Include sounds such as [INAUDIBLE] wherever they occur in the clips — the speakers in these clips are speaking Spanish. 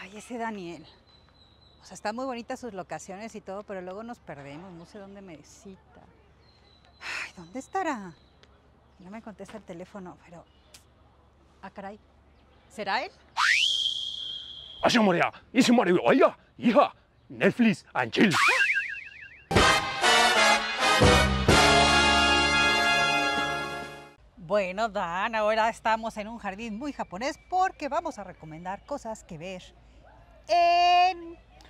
Ay, ese Daniel. O sea, están muy bonitas sus locaciones y todo, pero luego nos perdemos, no sé dónde me cita. Ay, ¿dónde estará? No me contesta el teléfono, pero... Ah, caray. ¿Será él? Así moría, y se moría, oiga, hija, Netflix and chill. Bueno, Dan, ahora estamos en un jardín muy japonés porque vamos a recomendar cosas que ver en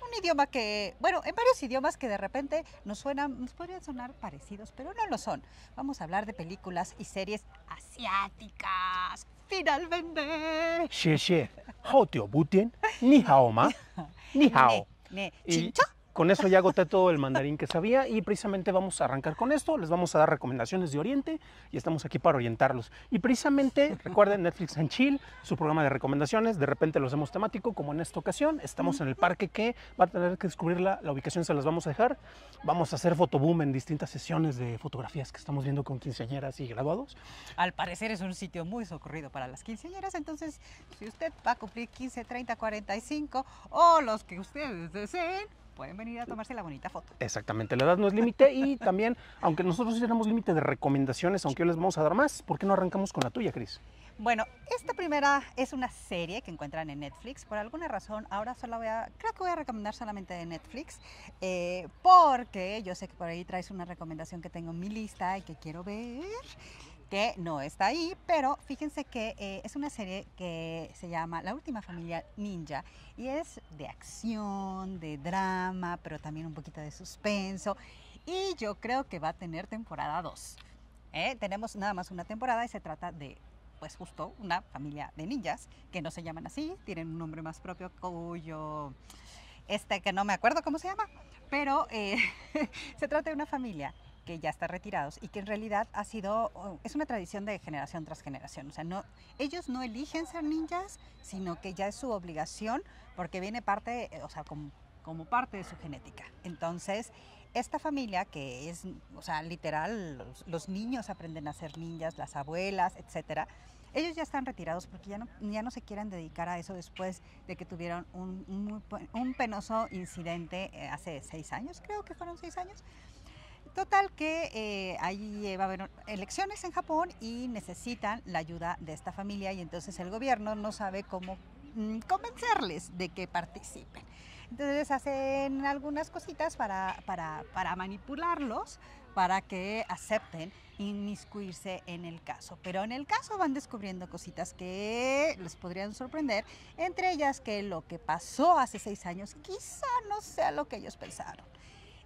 un idioma que, bueno, en varios idiomas que de repente nos suenan, nos podrían sonar parecidos, pero no lo son. Vamos a hablar de películas y series asiáticas. Finalmente. Xie xie. Hao butien. Ni hao ma. [LAUGHS] Ni hao. Ne, ne con eso ya agoté todo el mandarín que sabía y precisamente vamos a arrancar con esto. Les vamos a dar recomendaciones de Oriente y estamos aquí para orientarlos. Y precisamente [LAUGHS] recuerden Netflix and Chill, su programa de recomendaciones. De repente lo hacemos temático, como en esta ocasión. Estamos en el parque que va a tener que descubrir la, la ubicación, se las vamos a dejar. Vamos a hacer fotoboom en distintas sesiones de fotografías que estamos viendo con quinceañeras y graduados. Al parecer es un sitio muy socorrido para las quinceañeras, entonces si usted va a cumplir 15, 30, 45 o los que ustedes deseen, pueden venir a tomarse la bonita foto. Exactamente, la edad no es límite y [LAUGHS] también, aunque nosotros sí tenemos límite de recomendaciones, aunque hoy les vamos a dar más, ¿por qué no arrancamos con la tuya, Cris? Bueno, esta primera es una serie que encuentran en Netflix. Por alguna razón, ahora solo voy a, creo que voy a recomendar solamente de Netflix, eh, porque yo sé que por ahí traes una recomendación que tengo en mi lista y que quiero ver, que no está ahí, pero fíjense que eh, es una serie que se llama La Última Familia Ninja y es de acción, de drama, pero también un poquito de suspenso y yo creo que va a tener temporada 2. ¿eh? Tenemos nada más una temporada y se trata de pues justo una familia de ninjas que no se llaman así, tienen un nombre más propio cuyo, este que no me acuerdo cómo se llama, pero eh, [LAUGHS] se trata de una familia que ya está retirados y que en realidad ha sido, oh, es una tradición de generación tras generación, o sea, no, ellos no eligen ser ninjas, sino que ya es su obligación porque viene parte, eh, o sea, como, como parte de su genética. Entonces, esta familia que es, o sea, literal, los, los niños aprenden a ser ninjas, las abuelas, etcétera. Ellos ya están retirados porque ya no, ya no se quieren dedicar a eso después de que tuvieron un, un un penoso incidente eh, hace seis años, creo que fueron seis años. Total que eh, ahí va a haber elecciones en Japón y necesitan la ayuda de esta familia y entonces el gobierno no sabe cómo mm, convencerles de que participen. Entonces hacen algunas cositas para, para, para manipularlos, para que acepten inmiscuirse en el caso. Pero en el caso van descubriendo cositas que les podrían sorprender, entre ellas que lo que pasó hace seis años quizá no sea lo que ellos pensaron.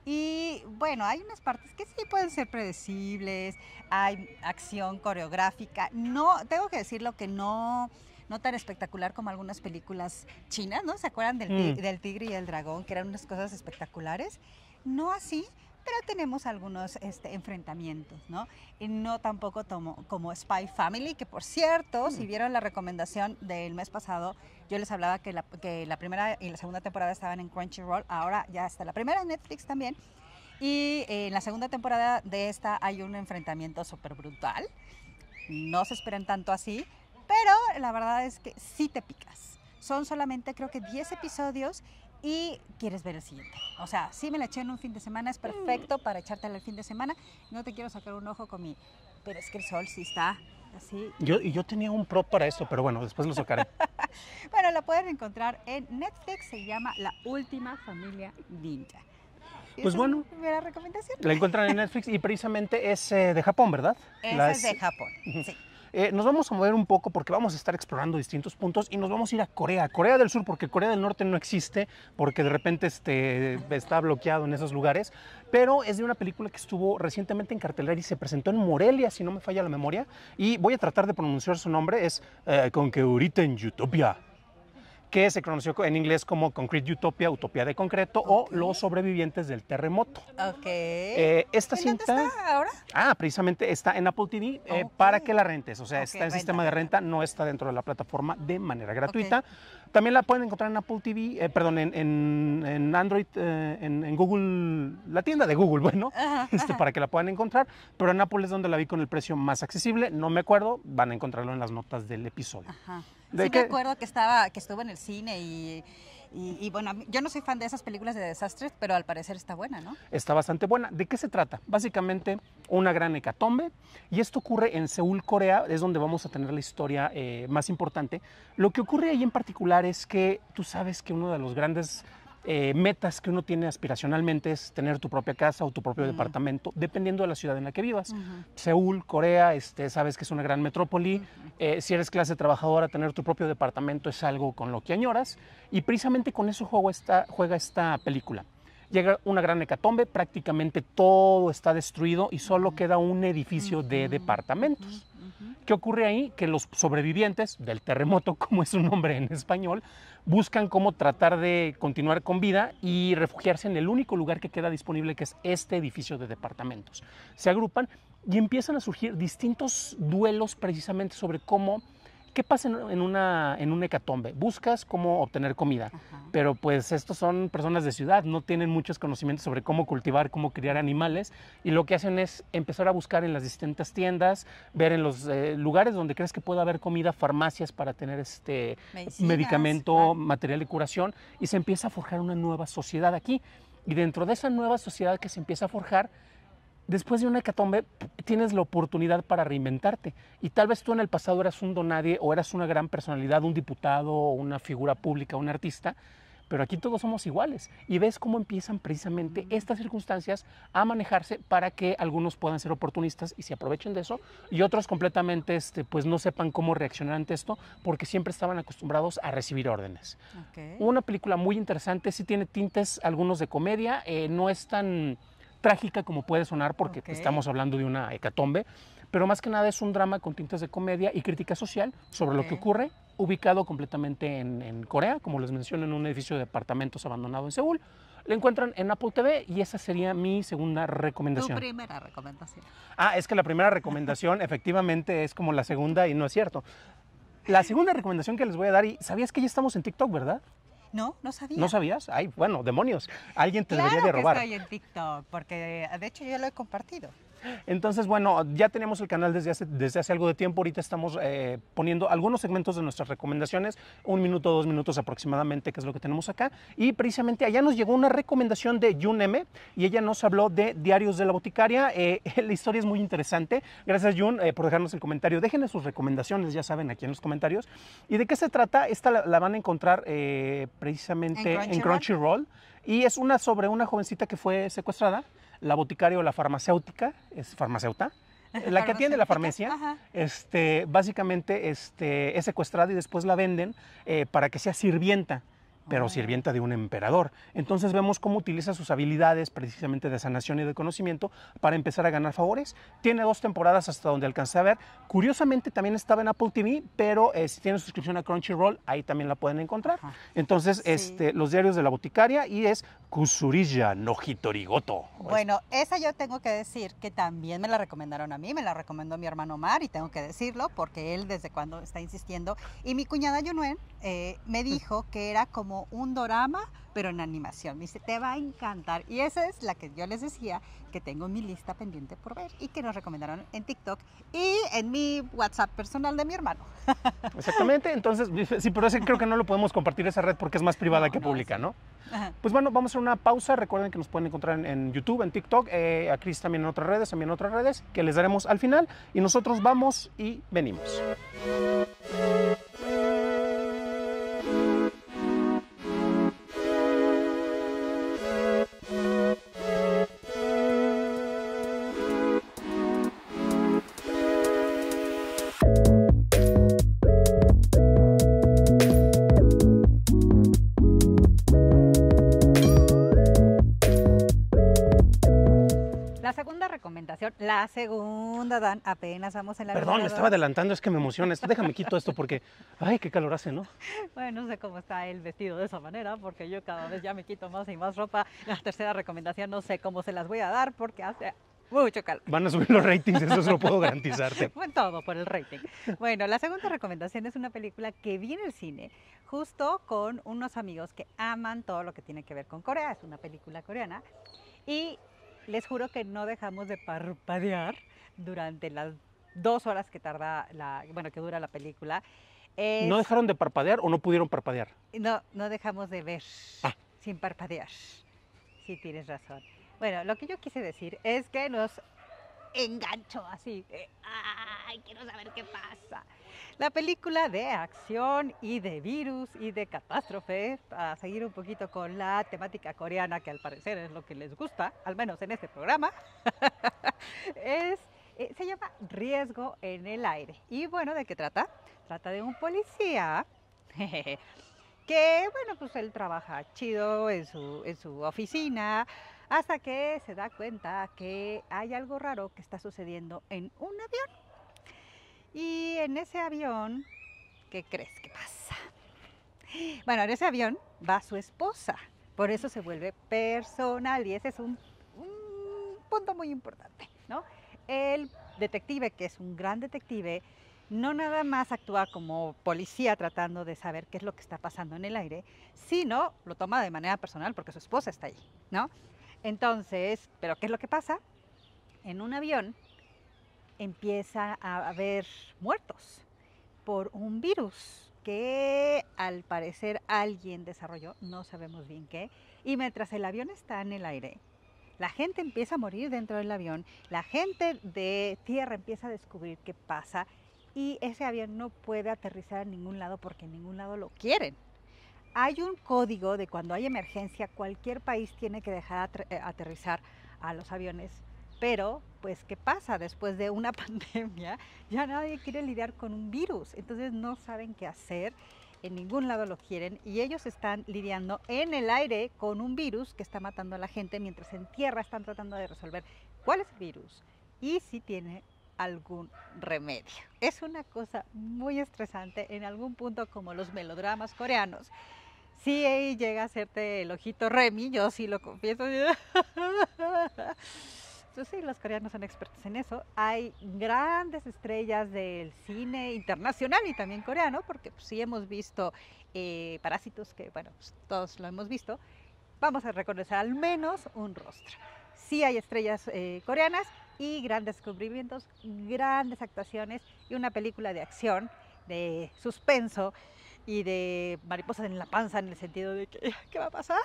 Y bueno, hay unas partes que sí pueden ser predecibles, hay acción coreográfica. No, tengo que decirlo que no, no tan espectacular como algunas películas chinas, ¿no? ¿Se acuerdan del, Mm. del tigre y el dragón, que eran unas cosas espectaculares? No así, pero tenemos algunos este, enfrentamientos, ¿no? Y no tampoco tomo- como Spy Family, que por cierto, si vieron la recomendación del mes pasado, yo les hablaba que la, que la primera y la segunda temporada estaban en Crunchyroll, ahora ya está la primera en Netflix también. Y eh, en la segunda temporada de esta hay un enfrentamiento súper brutal. No se esperen tanto así, pero la verdad es que sí te picas. Son solamente creo que 10 episodios y quieres ver el siguiente. O sea, sí me la eché en un fin de semana, es perfecto para echártela el fin de semana. No te quiero sacar un ojo con mi... Pero es que el sol sí está así. Yo, y yo tenía un pro para esto, pero bueno, después lo sacaré. [LAUGHS] Bueno, la pueden encontrar en Netflix, se llama La Última Familia Ninja. Pues esa bueno. Es mi primera recomendación. La encuentran en Netflix y precisamente es eh, de Japón, ¿verdad? Esa La es de Japón, sí. Eh, nos vamos a mover un poco porque vamos a estar explorando distintos puntos y nos vamos a ir a Corea, Corea del Sur, porque Corea del Norte no existe, porque de repente este, está bloqueado en esos lugares, pero es de una película que estuvo recientemente en cartelera y se presentó en Morelia, si no me falla la memoria, y voy a tratar de pronunciar su nombre, es eh, Conqueuriten Utopia que se conoció en inglés como Concrete Utopia, Utopía de Concreto, o. Los sobrevivientes del terremoto. Ok. Eh, esta ¿En dónde cinta... está ahora? Ah, precisamente está en Apple TV eh, para que la rentes. O sea, está en renta, sistema de renta, no está dentro de la plataforma de manera gratuita. También la pueden encontrar en Apple TV, eh, perdón, en, en- en Android, eh, en, en Google, la tienda de Google, [LAUGHS] bueno, Ajá, este, para que la puedan encontrar. Pero en Apple es donde la vi con el precio más accesible. No me acuerdo, van a encontrarlo en las notas del episodio. Ajá. ¿De sí qué? me acuerdo que estaba, que estuvo en el cine y, y, y, bueno, yo no soy fan de esas películas de desastres, pero al parecer está buena, ¿no? está bastante buena. ¿De qué se trata? Básicamente una gran hecatombe y esto ocurre en Seúl, Corea, es donde vamos a tener la historia eh, más importante. Lo que ocurre ahí en particular es que tú sabes que uno de los grandes eh, metas que uno tiene aspiracionalmente es tener tu propia casa o tu propio departamento, dependiendo de la ciudad en la que vivas. Seúl, Corea, este, sabes que es una gran metrópoli. Eh, si eres clase trabajadora, tener tu propio departamento es algo con lo que añoras. Y precisamente con eso esta, juega esta película. Llega una gran hecatombe, prácticamente todo está destruido y solo queda un edificio de departamentos. ¿Qué ocurre ahí? Que los sobrevivientes del terremoto, [LAUGHS] como es su nombre en español, buscan cómo tratar de continuar con vida y refugiarse en el único lugar que queda disponible, que es este edificio de departamentos. Se agrupan y empiezan a surgir distintos duelos precisamente sobre cómo, qué pasa en, una, en una hecatombe. Buscas cómo obtener comida, Ajá. pero pues estos son personas de ciudad, no tienen muchos conocimientos sobre cómo cultivar, cómo criar animales y lo que hacen es empezar a buscar en las distintas tiendas, ver en los eh, lugares donde crees que pueda haber comida, farmacias para tener este Medicinas, medicamento, claro. material de curación y se empieza a forjar una nueva sociedad aquí. Y dentro de esa nueva sociedad que se empieza a forjar, después de una hecatombe tienes la oportunidad para reinventarte. Y tal vez tú en el pasado eras un donadie o eras una gran personalidad, un diputado, una figura pública, un artista, pero aquí todos somos iguales. Y ves cómo empiezan precisamente estas circunstancias a manejarse para que algunos puedan ser oportunistas y se aprovechen de eso y otros completamente este, pues no sepan cómo reaccionar ante esto porque siempre estaban acostumbrados a recibir órdenes. Una película muy interesante, sí tiene tintes algunos de comedia, eh, no es tan trágica como puede sonar porque estamos hablando de una hecatombe, pero más que nada es un drama con tintes de comedia y crítica social sobre lo que ocurre, ubicado completamente en, en Corea, como les menciono, en un edificio de departamentos abandonado en Seúl. Lo encuentran en Apple TV y esa sería mi segunda Tu recomendación. primera recomendación. Ah, es que la primera recomendación [LAUGHS] efectivamente es como la segunda y no es cierto. La segunda recomendación que les voy a dar, y sabías que ya estamos en TikTok, ¿verdad? No, no sabía. ¿No sabías? Ay, bueno, demonios. Alguien te claro debería de robar. que estoy en TikTok, porque de hecho yo lo he compartido. Entonces, bueno, ya tenemos el canal desde hace, desde hace algo de tiempo. Ahorita estamos eh, poniendo algunos segmentos de nuestras recomendaciones, un minuto, dos minutos aproximadamente, que es lo que tenemos acá. Y precisamente allá nos llegó una recomendación de Jun M y ella nos habló de Diarios de la Boticaria. Eh, [LAUGHS] la historia es muy interesante. Gracias, Jun, eh, por dejarnos el comentario. Déjenos sus recomendaciones, ya saben, aquí en los comentarios. ¿Y de qué se trata? Esta la, la van a encontrar eh, precisamente ¿En en Crunchyroll? Crunchyroll. Y es una sobre una jovencita que fue secuestrada, la boticaria o la farmacéutica, es farmacéuta, la que atiende la farmacia, Ajá. este, básicamente este, es secuestrada y después la venden eh, para que sea sirvienta, pero sirvienta de un emperador. Entonces vemos cómo utiliza sus habilidades precisamente de sanación y de conocimiento para empezar a ganar favores. Tiene dos temporadas hasta donde alcancé a ver. Curiosamente también estaba en Apple TV, pero eh, si tienen suscripción a Crunchyroll, ahí también la pueden encontrar. Entonces, Sí. este, los diarios de la boticaria y es Kusuriya no Hitorigoto. Bueno, esa yo tengo que decir que también me la recomendaron a mí, me la recomendó mi hermano Omar y tengo que decirlo porque él desde cuando está insistiendo. Y mi cuñada Yunuen eh, me dijo que era como un dorama, pero en animación. Me dice, te va a encantar. Y esa es la que yo les decía que tengo en mi lista pendiente por ver y que nos recomendaron en TikTok y en mi WhatsApp personal de mi hermano. [LAUGHS] Exactamente, entonces, sí, pero ese creo que no lo podemos compartir esa red porque es más privada No, que no, pública, sí. ¿no? Ajá. Pues bueno, vamos a una pausa. Recuerden que nos pueden encontrar en, en YouTube, en TikTok, eh, a Chris también en otras redes, también en otras redes, que les daremos al final. Y nosotros vamos y venimos. La segunda, Dan, apenas vamos en la Perdón, me estaba adelantando, es que me [LAUGHS] emociona esto. Déjame quito esto porque, ay, qué calor hace, ¿no? Bueno, no sé cómo está él vestido de esa manera, porque yo cada vez ya me quito más y más ropa. La tercera recomendación no sé cómo se las voy a dar, porque hace mucho calor. Van a subir los ratings, eso se lo puedo garantizarte. [LAUGHS] Bueno, todo por el rating. Bueno, la segunda recomendación es una película que vi en el cine justo con unos amigos que aman todo lo que tiene que ver con Corea. Es una película coreana y les juro que no dejamos de parpadear durante las dos horas que tarda la, bueno, que dura la película. Es- ¿No dejaron de parpadear o no pudieron parpadear? no, no dejamos de ver Ah. sin parpadear. Sí, tienes razón. Bueno, lo que yo quise decir es que nos enganchó así. de, Ay, quiero saber qué pasa. La película de acción y de virus y de catástrofe, para seguir un poquito con la temática coreana, que al parecer es lo que les gusta, al menos en este programa, [LAUGHS] es, eh, se llama Riesgo en el aire. Y bueno, ¿de qué trata? Trata de un policía [LAUGHS] que, bueno, pues él trabaja chido en su, en su oficina hasta que se da cuenta que hay algo raro que está sucediendo en un avión. Y en ese avión, ¿qué crees que pasa? Bueno, en ese avión va su esposa, por eso se vuelve personal y ese es un, un punto muy importante, ¿no? El detective, que es un gran detective, no nada más actúa como policía tratando de saber qué es lo que está pasando en el aire, sino lo toma de manera personal porque su esposa está ahí, ¿no? Entonces, ¿pero qué es lo que pasa? En un avión empieza a haber muertos por un virus que al parecer alguien desarrolló, no sabemos bien qué, y mientras el avión está en el aire, la gente empieza a morir dentro del avión, la gente de tierra empieza a descubrir qué pasa y ese avión no puede aterrizar a ningún lado porque en ningún lado lo quieren. Hay un código de cuando hay emergencia, cualquier país tiene que dejar eh, aterrizar a los aviones, pero pues ¿qué pasa? Después de una [LAUGHS] pandemia ya nadie quiere lidiar con un virus, entonces no saben qué hacer, en ningún lado lo quieren y ellos están lidiando en el aire con un virus que está matando a la gente mientras en tierra están tratando de resolver cuál es el virus y si tiene algún remedio. Es una cosa muy estresante en algún punto como los melodramas coreanos. Sí ahí llega a hacerte el ojito Remy, yo sí lo confieso. [LAUGHS] Sí, los coreanos son expertos en eso. Hay grandes estrellas del cine internacional y también coreano, porque pues, sí hemos visto eh, Parásitos, que bueno, pues, todos lo hemos visto. Vamos a reconocer al menos un rostro. Sí hay estrellas eh, coreanas y grandes descubrimientos, grandes actuaciones y una película de acción, de suspenso y de mariposas en la panza en el sentido de que, ¿qué va a pasar?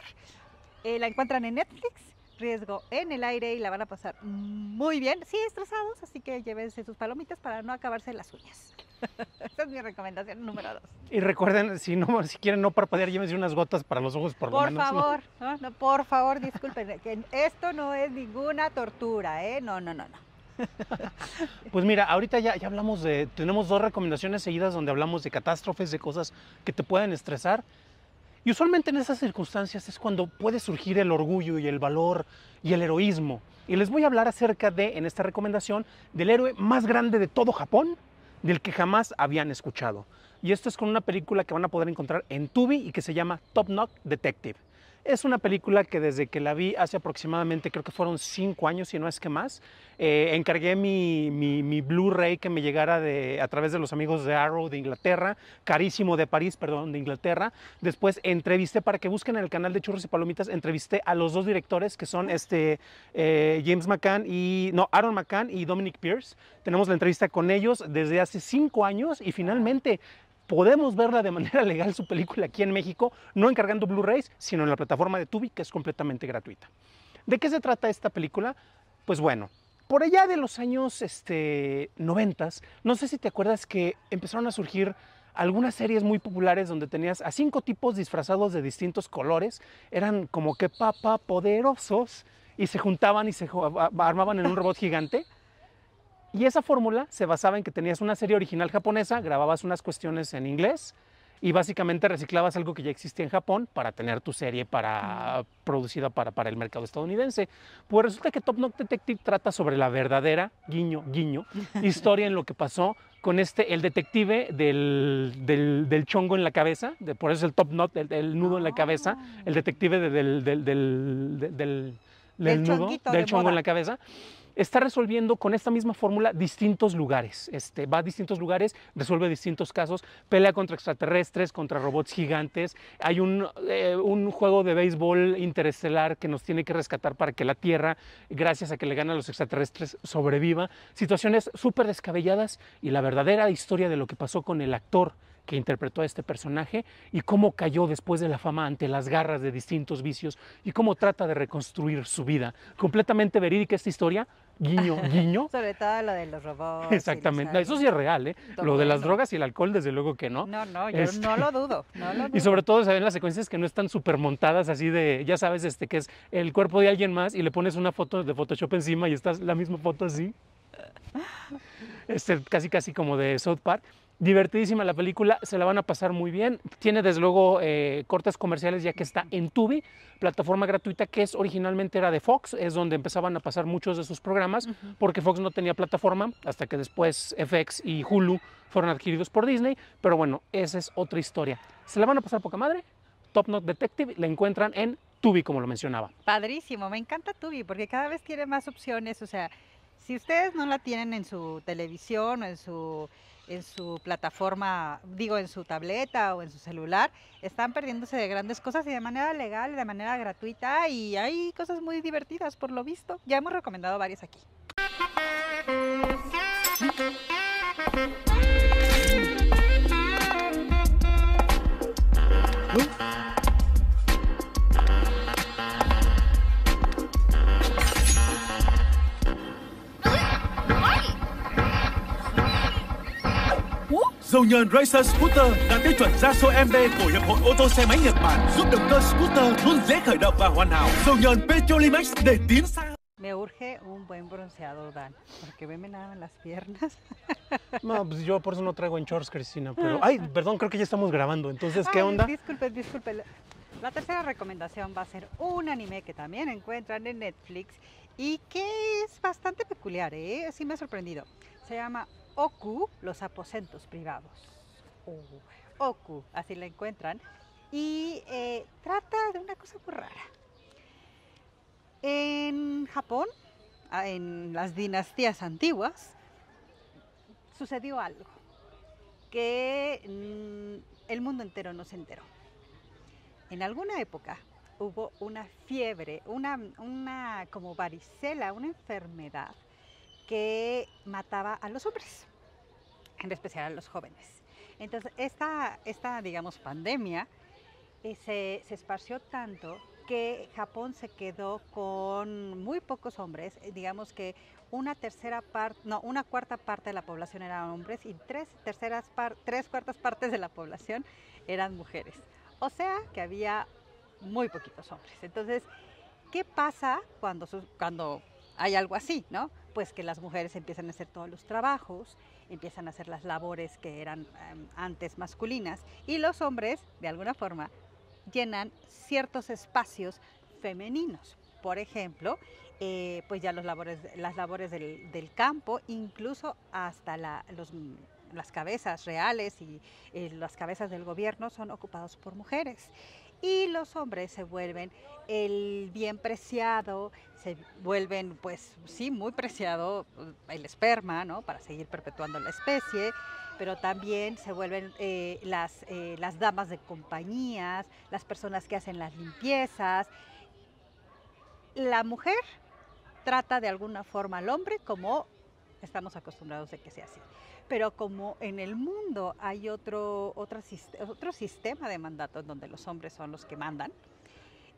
Eh, la encuentran en Netflix, riesgo en el aire y la van a pasar muy bien. Sí, estresados, así que llévense sus palomitas para no acabarse las uñas. [LAUGHS] Esa es mi recomendación número dos. Y recuerden, si no, si quieren no parpadear, llévense unas gotas para los ojos por, lo Por menos. ¿no? favor, ¿no? No, por favor, disculpen, que esto no es ninguna tortura, ¿eh? No, no, no, no. [LAUGHS] Pues mira, ahorita ya, ya hablamos de, tenemos dos recomendaciones seguidas donde hablamos de catástrofes, de cosas que te pueden estresar. Y usualmente en esas circunstancias es cuando puede surgir el orgullo y el valor y el heroísmo. Y les voy a hablar acerca de, en esta recomendación, del héroe más grande de todo Japón, del que jamás habían escuchado. Y esto es con una película que van a poder encontrar en Tubi y que se llama Top Knock Detective. Es una película que desde que la vi hace aproximadamente, creo que fueron cinco años, si no es que más, eh, encargué mi, Blu-ray que me llegara a través de los amigos de Arrow de Inglaterra, carísimo de París, perdón, de Inglaterra. Después entrevisté, para que busquen en el canal de Churros y Palomitas, entrevisté a los dos directores que son este, eh, James McCann y, no, Aaron McCann y Dominic Pierce. Tenemos la entrevista con ellos desde hace cinco años y finalmente podemos verla de manera [LAUGHS] legal su película aquí en México, no encargando Blu-rays, sino en la plataforma de Tubi, que es completamente gratuita. ¿De qué se trata esta película? Pues bueno, por allá de los años este, 90, no sé si te acuerdas que empezaron a surgir algunas series muy populares donde tenías a cinco tipos disfrazados de distintos colores, eran como que papá poderosos y se juntaban y se armaban en un robot gigante. Y esa fórmula se basaba en que tenías una serie original japonesa, grababas unas cuestiones en inglés y básicamente reciclabas algo que ya existía en Japón para tener tu serie para, producida para, para el mercado estadounidense. Pues resulta que Top Knock Detective trata sobre la verdadera, guiño, guiño, [LAUGHS] historia en lo que pasó con este, el detective del, del, del chongo en la cabeza, de- por eso el Top Knot, el, el nudo en la cabeza, el detective de- del, del, del, del, nudo, del de chongo moda. en la cabeza. Está resolviendo con esta misma fórmula distintos lugares. Este, va a distintos lugares, resuelve distintos casos, pelea contra extraterrestres, contra robots gigantes. Hay un, eh, un juego de béisbol interestelar que nos tiene que rescatar para que la Tierra, gracias a que le ganan los extraterrestres, sobreviva. Situaciones súper descabelladas y la verdadera historia de lo que pasó con el actor que interpretó a este personaje y cómo cayó después de la fama ante las garras de distintos vicios y cómo trata de reconstruir su vida. Completamente verídica esta historia, guiño, [LAUGHS] guiño. Sobre todo lo de los robots. Exactamente, no, eso sí es real, ¿eh? Lo de las drogas y el alcohol, desde luego que no. No, no, yo este... no lo [LAUGHS] dudo, no lo dudo. Y sobre todo se ven las secuencias que no están súper montadas así de, ya sabes, este que es el cuerpo de alguien más y le pones una foto de Photoshop encima y estás la misma foto así. [LAUGHS] Este, casi casi como de South Park. Divertidísima la película, se la van a pasar muy bien. Tiene desde luego eh, cortes comerciales ya que está en Tubi, plataforma gratuita que es originalmente era de Fox, es donde empezaban a pasar muchos de sus programas, uh -huh. porque Fox no tenía plataforma hasta que después FX y Hulu fueron adquiridos por Disney. Pero bueno, esa es otra historia. Se la van a pasar poca madre. Top Not Detective la encuentran en Tubi, como lo mencionaba. Padrísimo, me encanta Tubi porque cada vez tiene más opciones. O sea, si ustedes no la tienen en su televisión o en su en su plataforma, digo, en su tableta o en su celular, están perdiéndose de grandes cosas y de manera legal, de manera gratuita y hay cosas muy divertidas por lo visto. Ya hemos recomendado varias aquí. Dầu nhờn Racer Scooter đạt tiêu chuẩn ra số MB của Hiệp hội ô tô xe máy Nhật Bản giúp động cơ scooter luôn dễ khởi động và hoàn hảo. Dầu nhờn Petrolimex để tiến xa. Me urge un buen bronceado, Dan, porque veme nada en las piernas. [LAUGHS] No, pues yo por eso no traigo en shorts, Cristina. Pero, [LAUGHS] ay, perdón, creo que ya estamos grabando. Entonces, ¿qué Ay, onda? Disculpe, disculpe. La tercera recomendación va a ser un anime que también encuentran en Netflix y que es bastante peculiar, ¿eh? Sí me ha sorprendido. Se llama Oku, los aposentos privados. Uh, Oku, así la encuentran. Y eh, trata de una cosa muy rara. En Japón, ah, en las dinastías antiguas, sucedió algo que mm, el mundo entero no se enteró. En alguna época hubo una fiebre, una, una como varicela, una enfermedad que mataba a los hombres, en especial a los jóvenes. Entonces, esta, esta digamos, pandemia eh, se, se, esparció tanto que Japón se quedó con muy pocos hombres, eh, digamos que una tercera parte, no, una cuarta parte de la población eran hombres y tres, terceras tres cuartas partes de la población eran mujeres. O sea que había muy poquitos hombres. Entonces, ¿qué pasa cuando, cuando hay algo así, no? Pues que las mujeres empiezan a hacer todos los trabajos, empiezan a hacer las labores que eran um, antes masculinas y los hombres, de alguna forma, llenan ciertos espacios femeninos. Por ejemplo, eh, pues ya los labores, las labores del, campo, incluso hasta las cabezas reales y eh, las cabezas del gobierno son ocupados por mujeres y los hombres se vuelven el bien preciado, se vuelven pues sí muy preciado el esperma, ¿no? Para seguir perpetuando la especie, pero también se vuelven eh, las, eh, las damas de compañías, las personas que hacen las limpiezas. La mujer trata de alguna forma al hombre como estamos acostumbrados de que sea así. Pero como en el mundo hay otro, otro, otro sistema de mandato donde los hombres son los que mandan,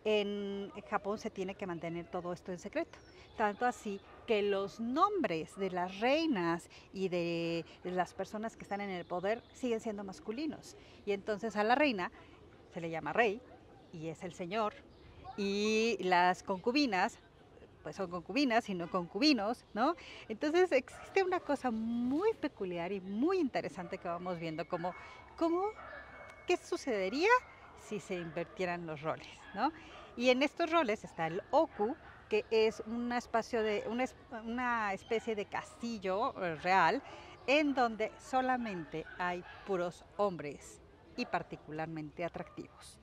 en Japón se tiene que mantener todo esto en secreto. Tanto así que los nombres de las reinas y de las personas que están en el poder siguen siendo masculinos. Y entonces a la reina se le llama rey y es el señor. Y las concubinas pues son concubinas y no concubinos, ¿no? Entonces existe una cosa muy peculiar y muy interesante que vamos viendo como, como qué sucedería si se invirtieran los roles, ¿no? Y en estos roles está el oku, que es un espacio de, una, una especie de castillo eh, real en donde solamente hay puros hombres y particularmente atractivos.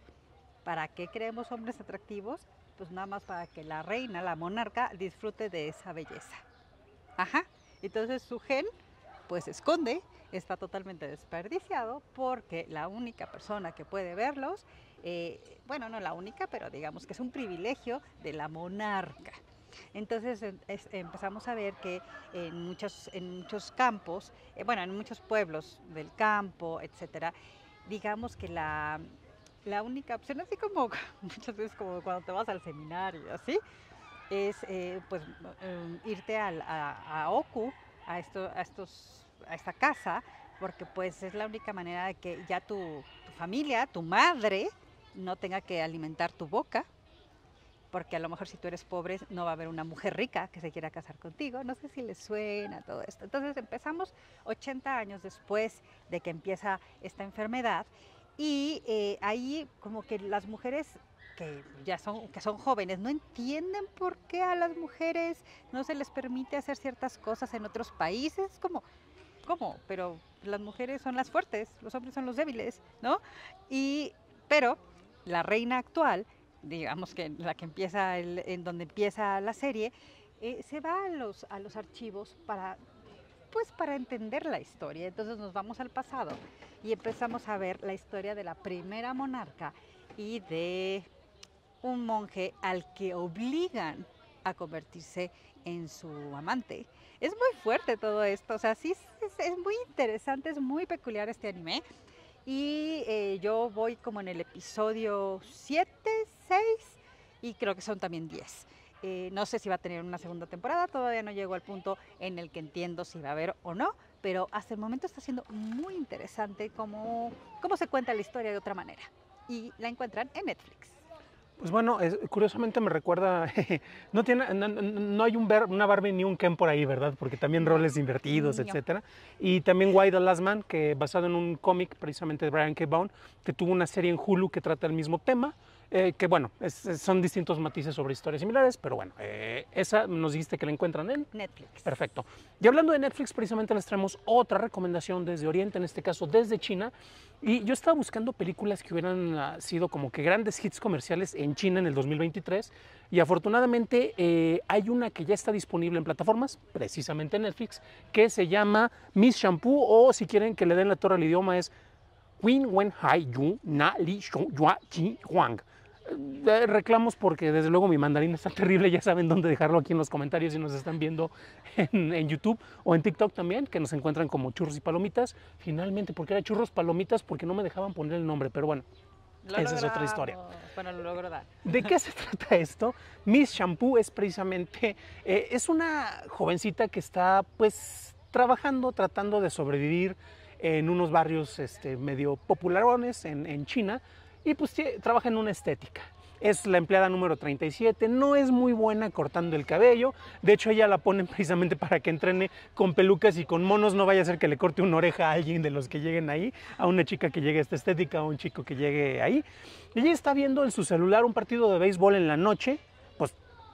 ¿Para qué creemos hombres atractivos? Pues nada más para que la reina, la monarca, disfrute de esa belleza. Ajá. Entonces su gen, pues esconde, está totalmente desperdiciado porque la única persona que puede verlos, eh, bueno, no la única, pero digamos que es un privilegio de la monarca. Entonces em- es- empezamos a ver que en muchos, en muchos campos, eh, bueno, en muchos pueblos del campo, etcétera, digamos que la, la única opción, así como [LAUGHS] muchas veces como cuando te vas al seminario, así, es eh, pues em, irte al- a, a a, esto, a, estos, a esta casa, porque pues es la única manera de que ya tu, tu familia, tu madre, no tenga que alimentar tu boca, porque a lo mejor si tú eres pobre no va a haber una mujer rica que se quiera casar contigo. No sé si les suena todo esto. Entonces empezamos 80 años después de que empieza esta enfermedad y eh, ahí como que las mujeres que ya son, que son jóvenes no entienden por qué a las mujeres no se les permite hacer ciertas cosas en otros países. Como, ¿cómo? Pero las mujeres son las fuertes, los hombres son los débiles, ¿no? Y, pero la reina actual digamos que la que empieza el- en donde empieza la serie, eh, se va a los, a los archivos para pues para entender la historia. Entonces nos vamos al pasado y empezamos a ver la historia de la primera monarca y de un monje al que obligan a convertirse en su amante. Es muy fuerte todo esto, o sea, sí es, muy interesante, es muy peculiar este anime. Y eh, yo voy como en el episodio 7, 6 y creo que son también 10. Eh, no sé si va a tener una segunda temporada, todavía no llego al punto en el que entiendo si va a haber o no, pero hasta el momento está siendo muy interesante cómo, cómo se cuenta la historia de otra manera. Y la encuentran en Netflix. Pues bueno, es- curiosamente me recuerda, [LAUGHS] no tiene, no, hay un Bar- una Barbie ni un Ken por ahí, ¿verdad? Porque también roles invertidos, etcétera. Y también Why the Last Man, que basado en un cómic precisamente de Brian K. Vaughan, que tuvo una serie en Hulu que trata el mismo tema, eh, que bueno, es- son distintos matices sobre historias similares, pero bueno, eh, esa nos dijiste que la encuentran en Netflix. Perfecto. Y hablando de Netflix, precisamente les traemos otra recomendación desde Oriente, en este caso desde China. Y yo estaba buscando películas que hubieran ah, sido como que grandes hits comerciales en China en el 2023. Y afortunadamente eh, hay una que ya está disponible en plataformas, precisamente en Netflix, que se llama Miss Shampoo o si quieren que le den la torre al idioma es Win Wen Hai Yu Na Li Shu Yua Ji Huang. Eh, reclamos porque desde luego mi mandarín está [LAUGHS] terrible, ya saben dónde dejarlo aquí en los comentarios si nos están viendo en, en YouTube o en TikTok también, que nos encuentran como churros y palomitas. Finalmente, porque era churros palomitas porque no me dejaban poner el nombre, pero bueno, Lo esa es otra historia. Bueno, lo logro dar. ¿De qué se [LAUGHS] trata esto? Miss Shampoo es precisamente, eh, es una jovencita que está pues trabajando, tratando de sobrevivir en unos barrios este, medio popularones en, en China y pues trabaja en una estética. Es la empleada número 37, no es muy buena cortando el cabello, de hecho ella la ponen [LAUGHS] precisamente para que entrene con pelucas y con monos, no vaya a ser que le corte una oreja a alguien de los que lleguen ahí, a una chica que llegue a esta estética a un chico que llegue ahí. Ella está viendo en su celular un partido de béisbol en la noche,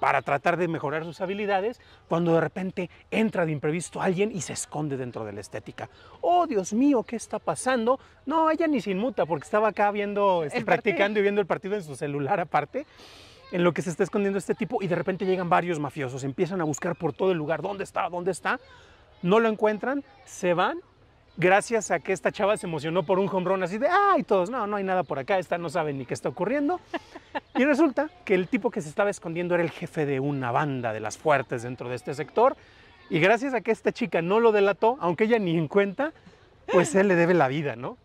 para tratar de mejorar sus habilidades, cuando de repente entra de imprevisto alguien y se esconde dentro de la estética. Oh, Dios mío, ¿qué está pasando? No, ella ni se inmuta porque estaba acá viendo, este, El partido. practicando y viendo el partido en su celular aparte en lo que se está escondiendo este tipo y de repente llegan varios mafiosos, empiezan a buscar por todo el lugar, ¿dónde está? ¿Dónde está? No lo encuentran, se van, gracias a que esta chava se emocionó por un home run así de, ay, todos, no, no hay nada por acá, esta no sabe ni qué está ocurriendo. [LAUGHS] Y resulta que el tipo que se estaba escondiendo era el jefe de una banda de las fuertes dentro de este sector. Y gracias a que esta chica no lo delató, aunque ella ni en cuenta, pues él le debe la vida, ¿no?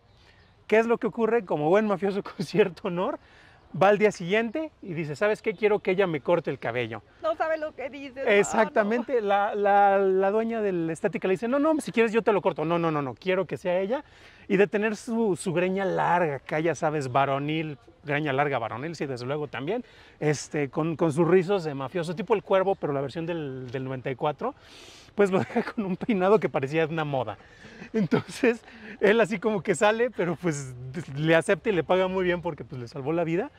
¿Qué es lo que ocurre? Como buen mafioso con cierto honor, va al día siguiente y dice, ¿sabes qué? Quiero que ella me corte el cabello. No sabe lo que dices. Exactamente, la, la- la dueña de la estética le dice, no, no, si quieres yo te lo corto. No, no, no, no, quiero que sea ella. Y de tener su, su greña larga, acá ya sabes, varonil, greña larga varonil, sí, desde luego también, este, con, con sus rizos de mafioso, tipo el cuervo, pero la versión del, del 94, pues lo [LAUGHS] deja con un peinado que parecía una moda. Entonces, él así como que sale, pero pues le acepta y le paga muy bien porque pues le salvó la vida.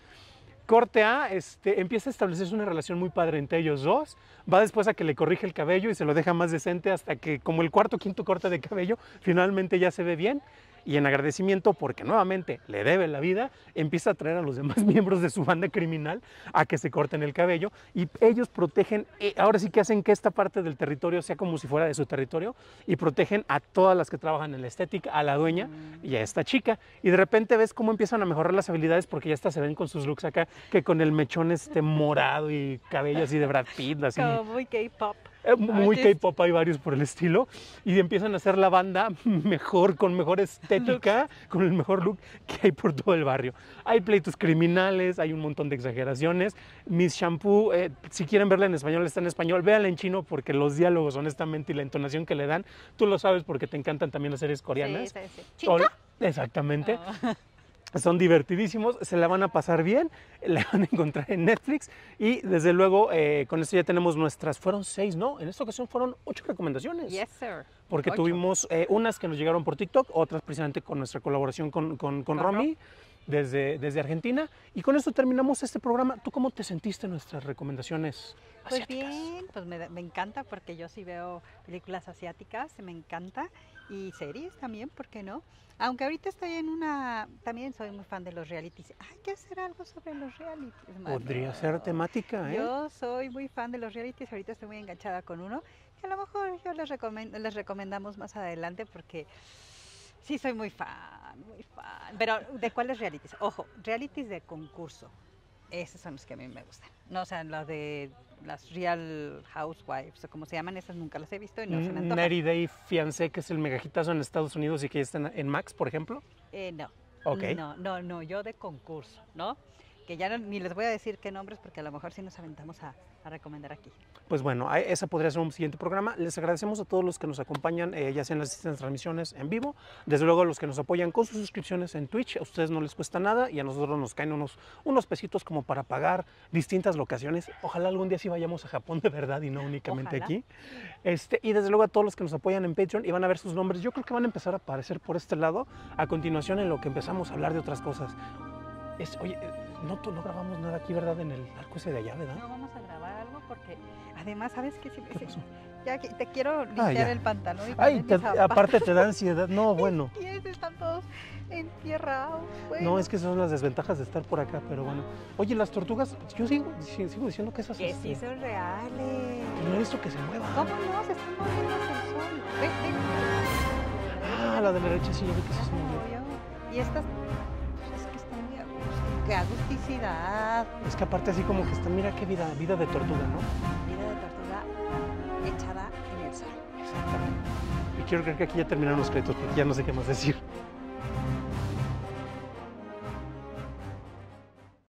Corte A, este, empieza a establecerse una relación muy padre entre ellos dos. Va después a que le corrige el cabello y se lo deja más decente hasta que, como el cuarto o quinto corte de cabello, finalmente ya se ve bien. Y en agradecimiento porque nuevamente le debe la vida, empieza a traer a los demás [LAUGHS] miembros de su banda criminal a que se corten el cabello y ellos protegen, eh, ahora sí que hacen que esta parte del territorio sea como si fuera de su territorio y protegen a todas las que trabajan en la estética, a la dueña y a esta chica y de repente ves cómo empiezan a mejorar las habilidades porque ya hasta se ven con sus looks acá, que con el mechón este morado y cabello así de Brad Pitt, así. Como muy K-pop. Eh, Muy. K-pop, hay varios por el estilo. Y empiezan a hacer la banda [LAUGHS] mejor, con mejor estética, con el mejor look que hay por todo el barrio. Hay pleitos criminales, hay un montón de exageraciones. Miss Shampoo, eh, si quieren verla en español, está en español. Véanla en chino porque los diálogos, honestamente, y la entonación que le dan, tú lo sabes porque te encantan también las series coreanas. Sí, sí, sí. Exactamente. Ah. [LAUGHS] Son divertidísimos, se la van a pasar bien, [LAUGHS] la van a encontrar en Netflix y desde luego eh, con esto ya tenemos nuestras, fueron seis, ¿no? En esta ocasión fueron ocho recomendaciones. Yes, sir. Porque Ocho. tuvimos eh, unas que nos llegaron por TikTok, otras precisamente con nuestra colaboración con, con, con Con Romy desde, desde Argentina. Y con esto terminamos este programa. ¿Tú cómo te sentiste en nuestras recomendaciones Pues asiáticas? bien, pues me, me encanta porque yo sí veo películas asiáticas, me encanta. Y series también, ¿por qué no? Aunque ahorita estoy en una, también soy muy fan de los realities. Hay que hacer algo sobre los realities. Podría ser temática, ¿eh? Yo soy muy fan de los realities, ahorita estoy muy enganchada con uno, que a lo mejor yo les, les recomendamos más adelante porque sí soy muy fan, muy fan. Pero ¿de cuáles realities? Ojo, realities de concurso. Esos son los que a mí me gustan. No, o sea, los de las Real Housewives o como se llaman, esas nunca las he visto y no se me antojan. Neri Day Fiancé, que es el megajitazo en Estados Unidos y que está en, en Max, por ejemplo. Eh, no. Ok. No, no, no, yo de concurso, ¿no? Que ya no- ni les voy a decir qué nombres porque a lo mejor sí nos aventamos a, a recomendar aquí. Pues bueno, esa podría ser un siguiente programa. Les agradecemos a todos los que nos acompañan, eh, ya sea en las distintas transmisiones en vivo, desde luego a los que nos apoyan con sus suscripciones en Twitch. A ustedes no les cuesta nada y a nosotros nos caen unos, unos pesitos como para pagar distintas locaciones. Ojalá algún día sí vayamos a Japón de verdad y no únicamente Ojalá. aquí. Este, y desde luego a todos los que nos apoyan en Patreon y van a ver sus nombres. Yo creo que van a empezar a aparecer por este lado a continuación en lo que empezamos a hablar de otras cosas. Es, oye, no, tú- no grabamos nada aquí, ¿verdad? En el arco ese de allá, ¿verdad? No vamos a grabar algo porque además, ¿sabes qué? Si- ¿Qué si- pasó? ya que te quiero limpiar ya. el pantalón. y Ay, te- aparte te da ansiedad. No, [LAUGHS] bueno. Y están todos entierrados. No, bueno. es que esas son las desventajas de estar por acá, pero bueno. Oye, las tortugas, yo sigo, si- sigo diciendo que esas Que este, sí son reales. no he visto que se muevan. ¿Cómo no? Se están moviendo hacia el sol. Ven, ven. Ah, la de la derecha sí, yo vi que se se movió. Y estas, Qué agusticidad. Es que aparte así como que está, mira qué vida, vida de tortuga, ¿no? Vida de tortuga echada en el sol. Exactamente. Y quiero creer que aquí ya terminaron los créditos porque ya no sé qué más decir.